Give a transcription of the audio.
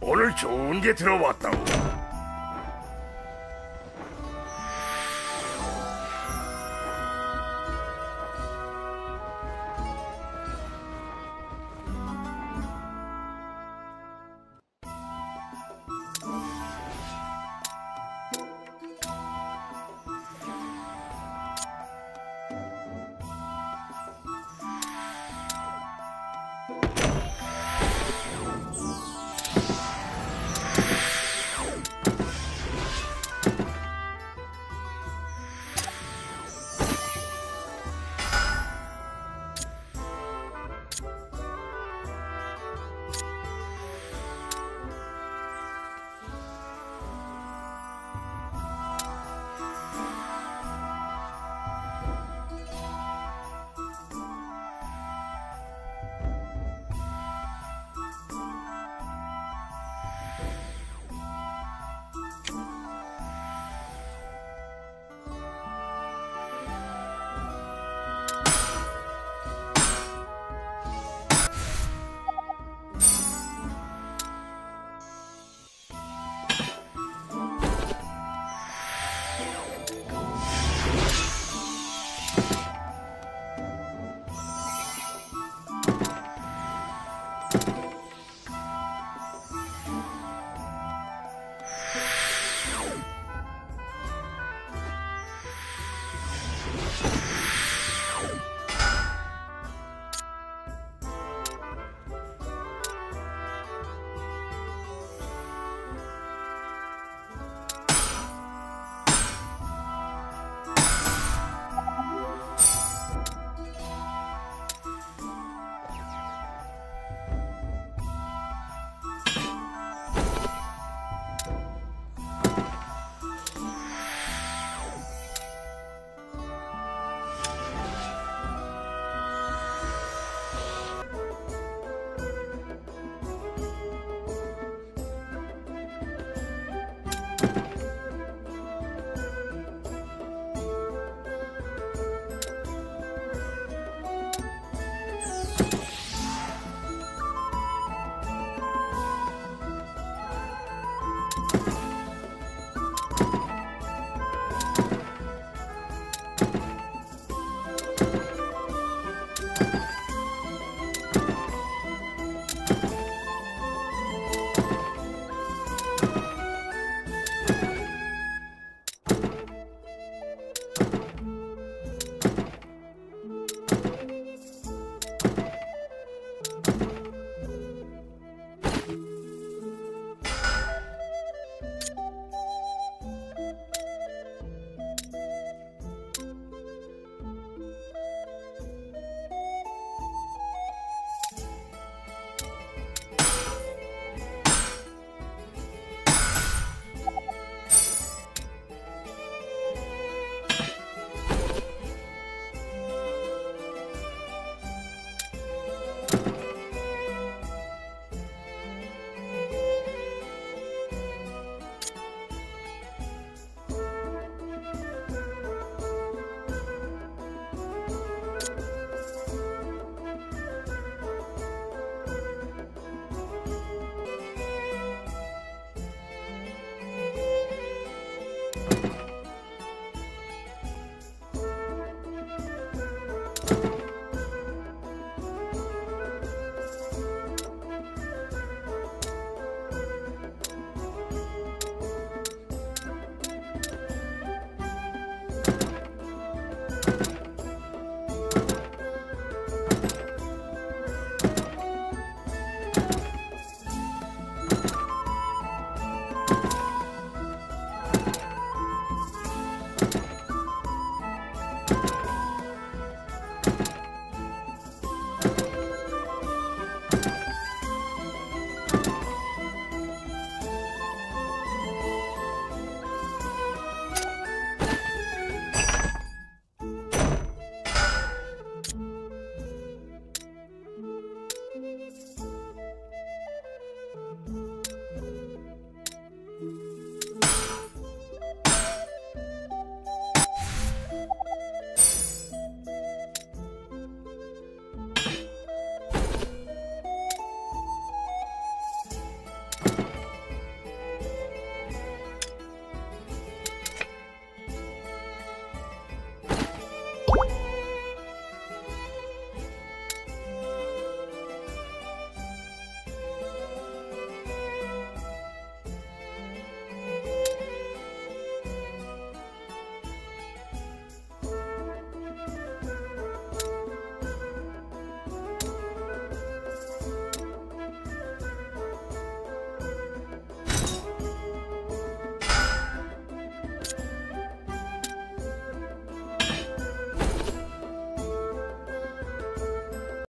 오늘 좋은 게 들어왔다고.